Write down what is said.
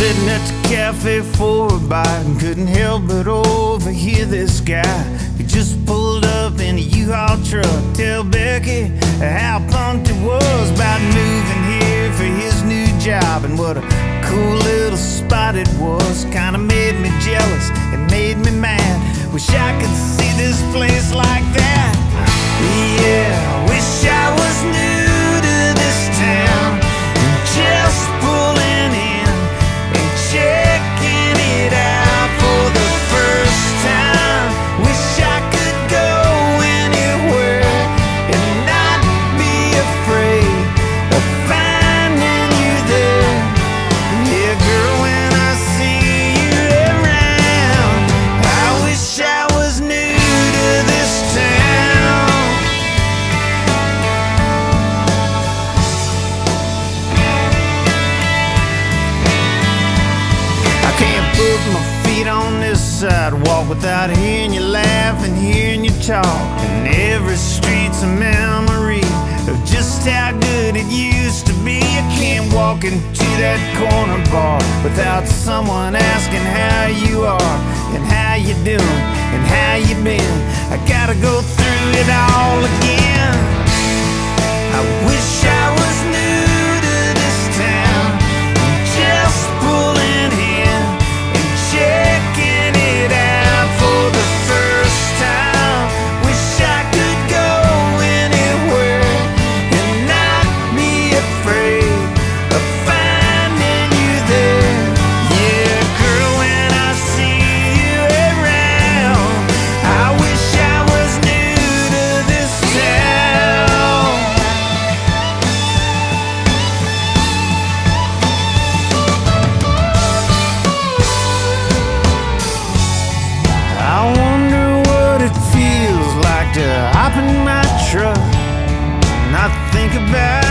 Sitting at the cafe for a bite and couldn't help but overhear this guy. He just pulled up in a U-Haul truck. Tell Becky how pumped he was about moving here for his new job and what a cool little spot it was. Kinda made me jealous, it made me mad. Wish I could see this place like that. Yeah, wish I sidewalk without hearing you laugh and hearing you talk. And every street's a memory of just how good it used to be. I can't walk into that corner bar without someone asking how you are and how you doing and how you been. I gotta go through it to hop in my truck, not think about.